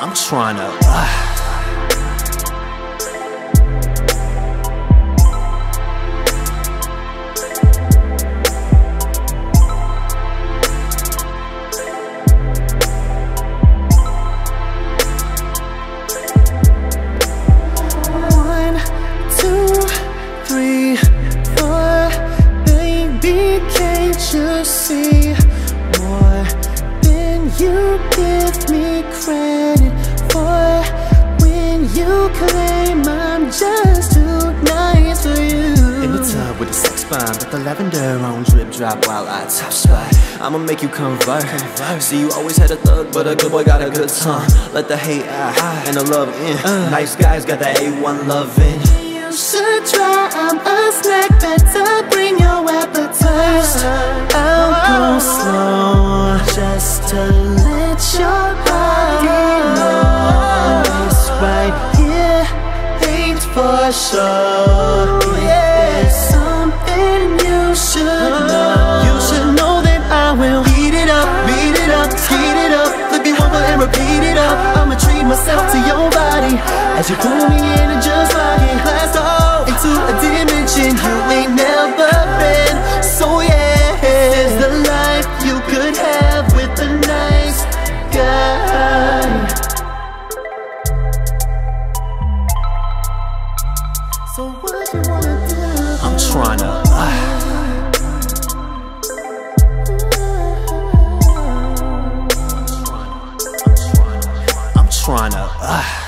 I'm trying to. Uh. You see more than you give me credit tub with the sex bomb, got the lavender on drip drop while I top spot. I'ma make you convert. See, you always had a thug, but a good boy got a good tongue. Let the hate out and the love in. Uh. Nice guys got that A1 loving. You should try. I'm a snack better. Bring your appetite. I'll go oh. slow just to let your body know it's right here. Ain't for sure. Myself to your body as you pull me in and just rock it. Blast off into a dimension you ain't never been. So yeah, this is the life you could have with a nice guy. So what you wanna do? I'm trying to. Trying to. Uh.